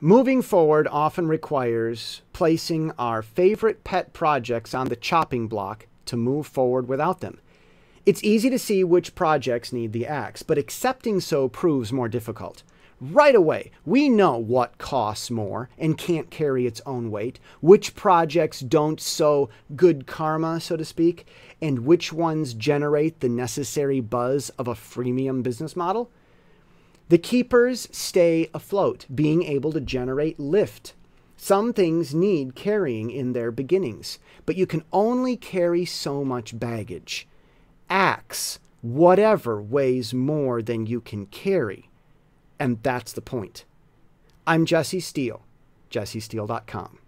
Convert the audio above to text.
Moving forward often requires placing our favorite pet projects on the chopping block to move forward without them. It's easy to see which projects need the axe, but accepting so proves more difficult. Right away, we know what costs more and can't carry its own weight, which projects don't sow good karma, so to speak, and which ones generate the necessary buzz of a freemium business model. The keepers stay afloat, being able to generate lift. Some things need carrying in their beginnings, but you can only carry so much baggage. Axe whatever weighs more than you can carry. And that's the point. I'm Jesse Steele, jessesteele.com.